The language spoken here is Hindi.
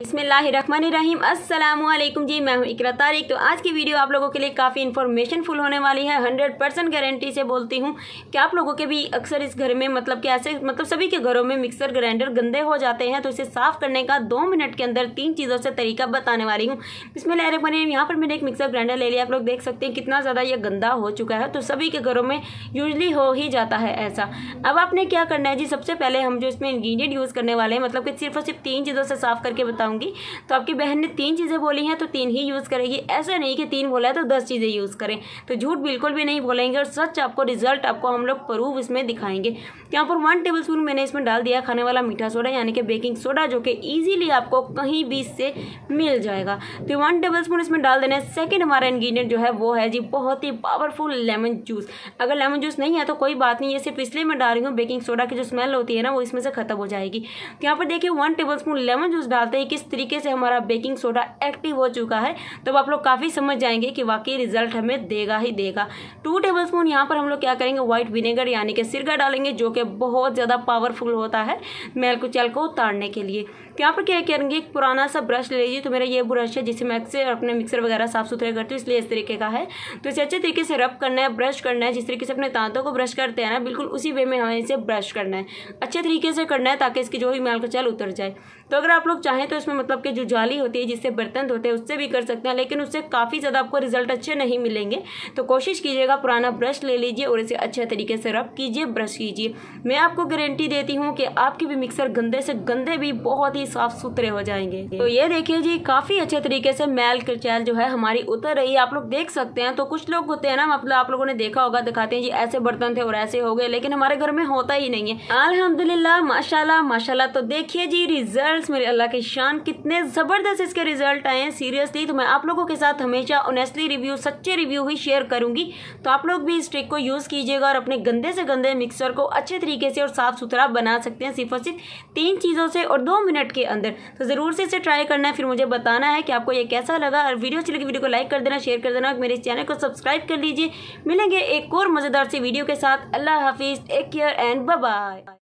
अस्सलाम वालेकुम जी, मैं हूँ इकरा तारिक। तो आज की वीडियो आप लोगों के लिए काफ़ी इन्फॉर्मेशन फुल होने वाली है। हंड्रेड परसेंट गारंटी से बोलती हूँ कि आप लोगों के भी अक्सर इस घर में मतलब कि ऐसे मतलब सभी के घरों में मिक्सर ग्राइंडर गंदे हो जाते हैं तो इसे साफ़ करने का दो मिनट के अंदर तीन चीज़ों से तरीका बताने वाली हूँ। बने यहाँ पर मैंने एक मिक्सर ग्राइंडर ले लिया। आप लोग देख सकते हैं कितना ज़्यादा यह गंदा हो चुका है तो सभी के घरों में यूजली हो ही जाता है ऐसा। अब आपने क्या करना है? जी, सबसे पहले हम जो इसमें इंग्रीडियंट यूज़ करने वाले हैं मतलब कि सिर्फ़ और सिर्फ़ तीन चीज़ों से साफ़ करके बताऊँगी तो आपकी बहन ने तीन चीज़ें बोली हैं तो तीन ही यूज़ करेगी। ऐसा नहीं कि तीन बोला है तो दस चीज़ें यूज़ करें। तो झूठ बिल्कुल भी नहीं बोलेंगे और सच आपको रिज़ल्ट आपको हम लोग प्रूफ इसमें दिखाएँगे। यहाँ पर वन टेबल स्पून मैंने इसमें डाल दिया खाने वाला मीठा सोडा, यानी कि बेकिंग सोडा जो कि ईजिली आपको कहीं भी से मिल जाएगा। तो वन टेबल स्पून इसमें डाल देना है। सेकेंड हमारा इंग्रीडियंट जो है वो है जी, बहुत ही पावरफुल लेमन जूस अगर लेमन जूस नहीं है तो कोई बात नहीं है सिर्फ़ इसलिए मैं डाल रही हूँ बेकिंग सोडा की जो स्मेल होती है ना, वो इसमें से खत्म हो जाएगी। तो यहाँ पर देखिए one tablespoon lemon juice डालते हैं किस तरीके से हमारा बेकिंग सोडा एक्टिव हो चुका है। तब आप लोग काफ़ी समझ जाएँगे कि वाकई रिज़ल्ट हमें देगा ही देगा। टू टेबल स्पून यहाँ पर हम लोग क्या करेंगे? व्हाइट विनेगर यानी कि सिरका डालेंगे, जो कि बहुत ज़्यादा पावरफुल होता है मैल कुचल को उतारने के लिए। तो यहाँ पर क्या करेंगे? एक पुराना सा ब्रश ले लीजिए। तो मेरा ये ब्रश है, जिसे मैं अक्सर अपने मिक्सर वगैरह साफ़ सुथरे करती हूँ, इसलिए इस तरीके का है। तो इसे अच्छे तरीके से रब करना है, ब्रश करना है, जिस तरीके से अपने दांतों को ब्रश करते हैं ना, बिल्कुल उसी वे में हमें इसे ब्रश करना है। अच्छे तरीके से करना है, ताकि इसकी जो भी मैल उतर जाए। तो अगर आप लोग चाहें तो इसमें मतलब कि जो जाली होती है, जिससे बर्तन धोते हैं, उससे भी कर सकते हैं, लेकिन उससे काफ़ी ज़्यादा आपको रिज़ल्ट अच्छे नहीं मिलेंगे। तो कोशिश कीजिएगा, पुराना ब्रश ले लीजिए और इसे अच्छे तरीके से रब कीजिए ब्रश कीजिए। मैं आपको गारंटी देती हूँ कि आपके भी मिक्सर गंदे से गंदे भी बहुत ही साफ़ सुथरे हो जाएँगे। तो ये देखिए जी, काफ़ी अच्छे तरीके से मैल कचैल जो है हमारी उतर रही है। आप लोग देख सकते हैं तो कुछ लोग होते हैं ना मतलब आप लोगों ने देखा होगा, दिखाते हैं जी, ऐसे बर्तन थे और ऐसे हो गए, लेकिन हमारे घर में होता ही नहीं है। अल्हम्दुलिल्लाह माशाला माशाला तो देखिए जी रिजल्ट्स मेरे अल्लाह के शान, कितने ज़बरदस्त इसके रिज़ल्ट आए हैं सीरियसली तो मैं आप लोगों के साथ हमेशा ऑनेस्टली रिव्यू सच्चे रिव्यू ही शेयर करूँगी। तो आप लोग भी इस ट्रिक को यूज़ कीजिएगा और अपने गंदे से गंदे मिक्सर को अच्छे तरीके से और साफ़ सुथरा बना सकते हैं, सिर्फ़ और सिर्फ़ तीन चीज़ों से और दो मिनट के अंदर। तो ज़रूर से इसे ट्राई करना है, फिर मुझे बताना है कि आपको ये कैसा लगा। और वीडियो अच्छी लगी, वीडियो को लाइक कर देना शेयर कर देना मेरे चैनल को सब्सक्राइब कर लीजिए। मिलेंगे एक और मज़ेदार सी वीडियो के साथ। अल्लाह हाफिज़ टेक केयर एंड बाय